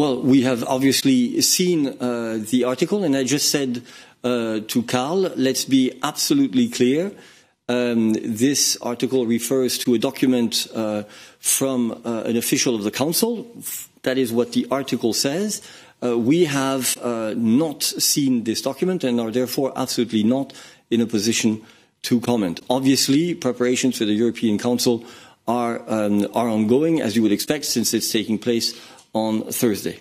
Well, we have obviously seen uh, the article, and I just said uh, to Carl, let's be absolutely clear. Um, this article refers to a document uh, from uh, an official of the Council. That is what the article says. Uh, we have uh, not seen this document and are therefore absolutely not in a position to comment. Obviously, preparations for the European Council are, um, are ongoing, as you would expect, since it's taking place on Thursday.